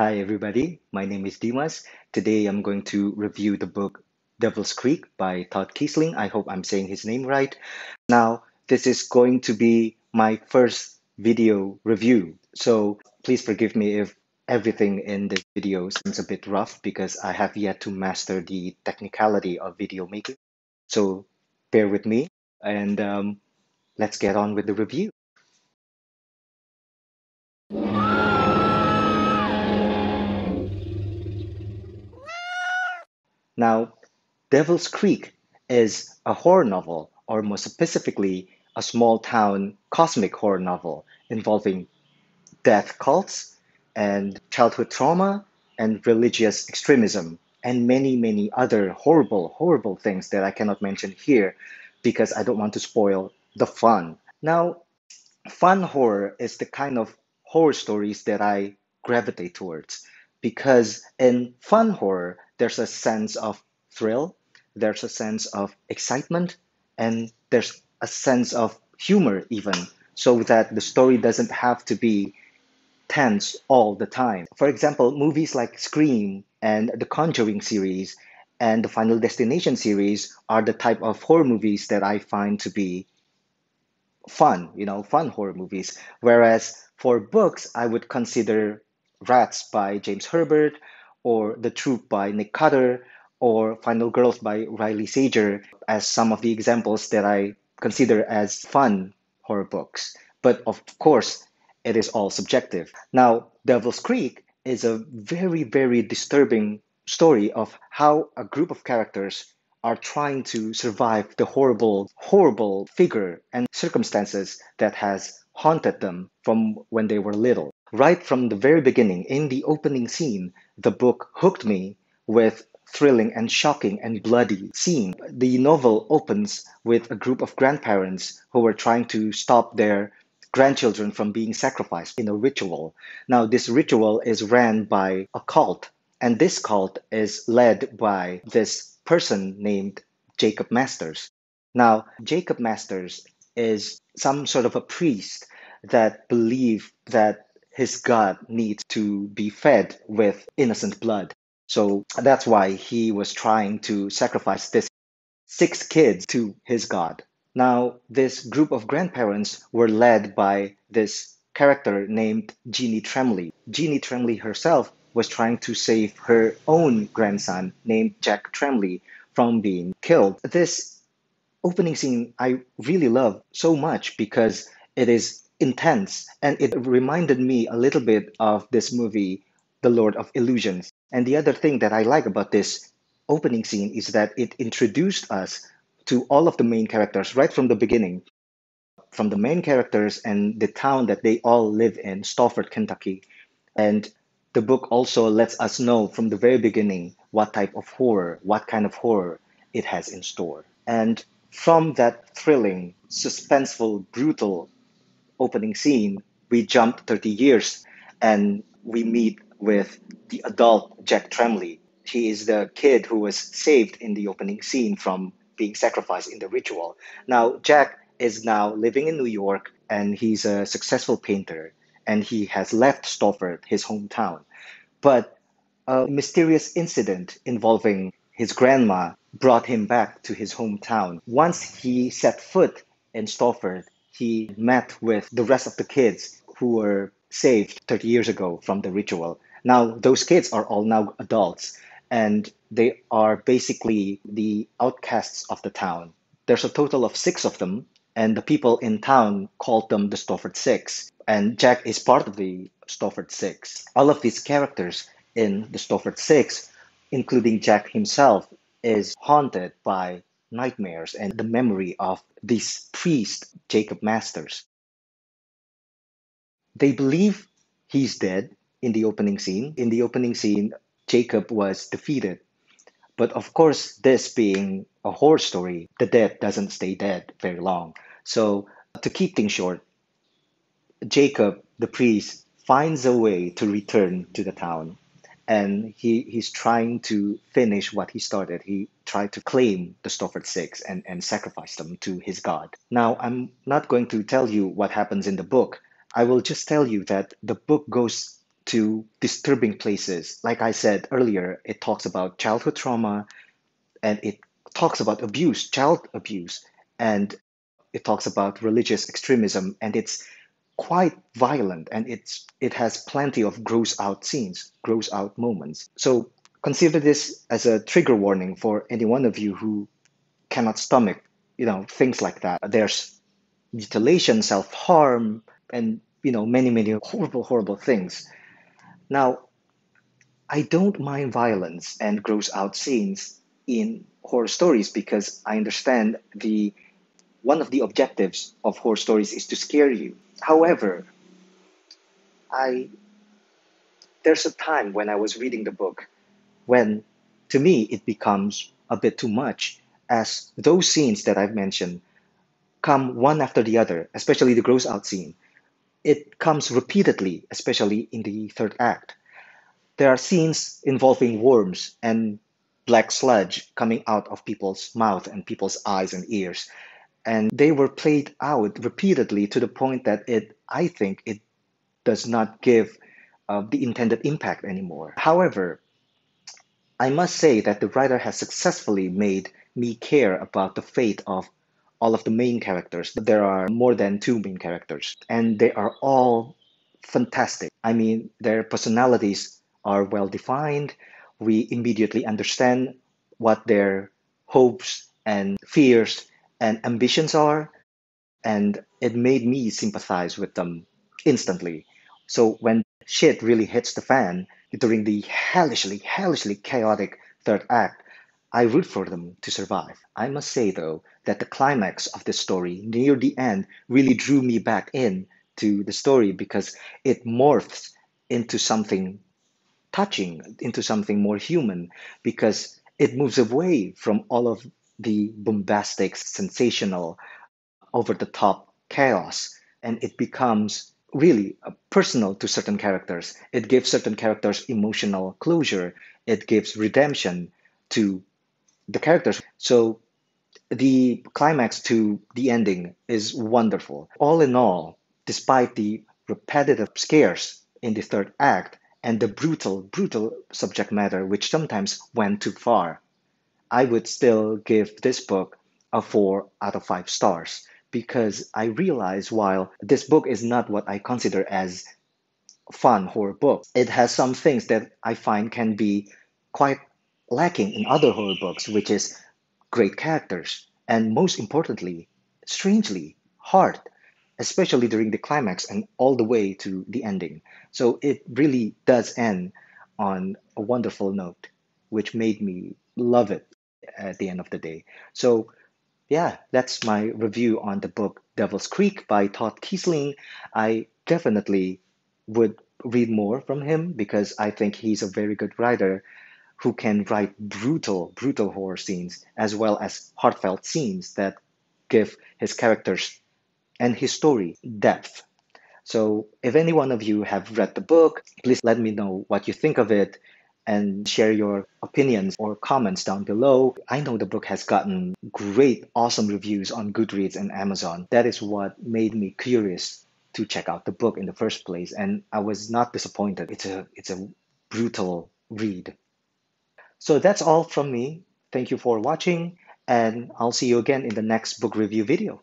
Hi, everybody. My name is Dimas. Today I'm going to review the book Devil's Creek by Todd Keisling. I hope I'm saying his name right. Now, this is going to be my first video review. So please forgive me if everything in this video seems a bit rough because I have yet to master the technicality of video making. So bear with me and um, let's get on with the review. Now, Devil's Creek is a horror novel, or more specifically, a small town cosmic horror novel involving death cults and childhood trauma and religious extremism and many, many other horrible, horrible things that I cannot mention here because I don't want to spoil the fun. Now, fun horror is the kind of horror stories that I gravitate towards because in fun horror, there's a sense of thrill, there's a sense of excitement, and there's a sense of humor, even, so that the story doesn't have to be tense all the time. For example, movies like Scream and the Conjuring series and the Final Destination series are the type of horror movies that I find to be fun, you know, fun horror movies. Whereas for books, I would consider Rats by James Herbert or The Troop by Nick Cutter or Final Girls by Riley Sager as some of the examples that I consider as fun horror books. But of course, it is all subjective. Now, Devil's Creek is a very, very disturbing story of how a group of characters are trying to survive the horrible, horrible figure and circumstances that has haunted them from when they were little. Right from the very beginning, in the opening scene, the book hooked me with thrilling and shocking and bloody scene. The novel opens with a group of grandparents who are trying to stop their grandchildren from being sacrificed in a ritual. Now, this ritual is ran by a cult, and this cult is led by this person named Jacob Masters. Now, Jacob Masters is some sort of a priest that believe that his god needs to be fed with innocent blood. So that's why he was trying to sacrifice this six kids to his god. Now, this group of grandparents were led by this character named Jeannie Tremley. Jeannie Tremley herself was trying to save her own grandson named Jack Tremley from being killed. This opening scene I really love so much because it is intense and it reminded me a little bit of this movie, The Lord of Illusions. And the other thing that I like about this opening scene is that it introduced us to all of the main characters right from the beginning. From the main characters and the town that they all live in, Stauford, Kentucky. And the book also lets us know from the very beginning what type of horror, what kind of horror it has in store. And from that thrilling, suspenseful, brutal opening scene, we jump 30 years and we meet with the adult Jack Tremley. He is the kid who was saved in the opening scene from being sacrificed in the ritual. Now, Jack is now living in New York and he's a successful painter and he has left Stauford, his hometown. But a mysterious incident involving his grandma brought him back to his hometown. Once he set foot in Stauford, he met with the rest of the kids who were saved 30 years ago from the ritual. Now, those kids are all now adults, and they are basically the outcasts of the town. There's a total of six of them, and the people in town called them the Stauford Six. And Jack is part of the Stauford Six. All of these characters in the Stauford Six, including Jack himself, is haunted by nightmares and the memory of this priest, Jacob Masters. They believe he's dead in the opening scene. In the opening scene, Jacob was defeated. But of course, this being a horror story, the dead doesn't stay dead very long. So, to keep things short, Jacob, the priest, finds a way to return to the town and he, he's trying to finish what he started. He tried to claim the Stauford Six and, and sacrifice them to his god. Now, I'm not going to tell you what happens in the book. I will just tell you that the book goes to disturbing places. Like I said earlier, it talks about childhood trauma and it talks about abuse, child abuse, and it talks about religious extremism, and it's quite violent and it's it has plenty of gross out scenes, gross out moments. So consider this as a trigger warning for any one of you who cannot stomach, you know, things like that. There's mutilation, self-harm, and you know, many, many horrible, horrible things. Now, I don't mind violence and gross out scenes in horror stories because I understand the one of the objectives of horror stories is to scare you. However, I there's a time when I was reading the book when to me it becomes a bit too much as those scenes that I've mentioned come one after the other, especially the gross out scene. It comes repeatedly, especially in the third act. There are scenes involving worms and black sludge coming out of people's mouth and people's eyes and ears. And they were played out repeatedly to the point that it, I think, it does not give uh, the intended impact anymore. However, I must say that the writer has successfully made me care about the fate of all of the main characters. There are more than two main characters, and they are all fantastic. I mean, their personalities are well defined. We immediately understand what their hopes and fears and ambitions are, and it made me sympathize with them instantly. So when shit really hits the fan during the hellishly, hellishly chaotic third act, I root for them to survive. I must say, though, that the climax of the story near the end really drew me back in to the story because it morphs into something touching, into something more human, because it moves away from all of the bombastic, sensational, over the top chaos, and it becomes really personal to certain characters. It gives certain characters emotional closure, it gives redemption to the characters. So the climax to the ending is wonderful. All in all, despite the repetitive scares in the third act and the brutal, brutal subject matter, which sometimes went too far, I would still give this book a 4 out of 5 stars because I realize while this book is not what I consider as fun horror book, it has some things that I find can be quite lacking in other horror books, which is great characters, and most importantly, strangely, heart, especially during the climax and all the way to the ending. So it really does end on a wonderful note, which made me love it at the end of the day. So yeah, that's my review on the book Devil's Creek by Todd Keisling. I definitely would read more from him because I think he's a very good writer who can write brutal, brutal horror scenes as well as heartfelt scenes that give his characters and his story depth. So, if any one of you have read the book, please let me know what you think of it and share your opinions or comments down below. I know the book has gotten great, awesome reviews on Goodreads and Amazon. That is what made me curious to check out the book in the first place, and I was not disappointed. It's a it's a brutal read. So that's all from me. Thank you for watching, and I'll see you again in the next book review video.